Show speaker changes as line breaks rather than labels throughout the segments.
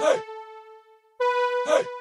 Hey! Hey!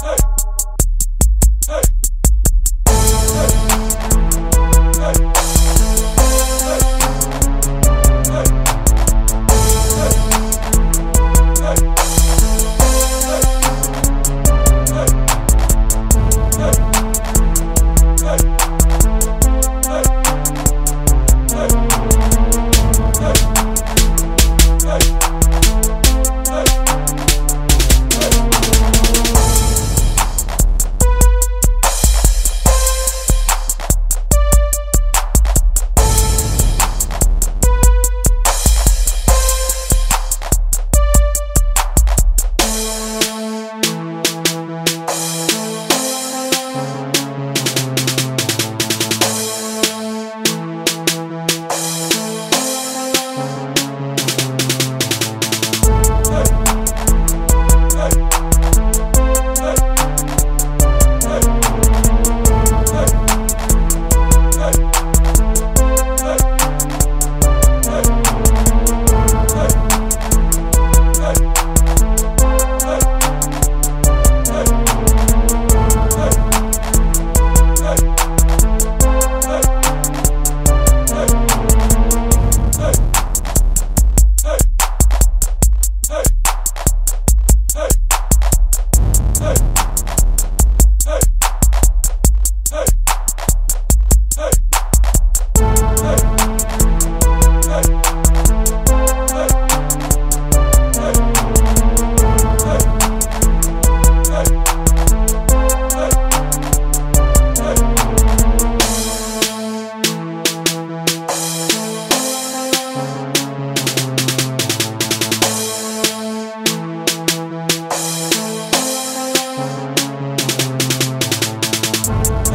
Hey.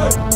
Bye.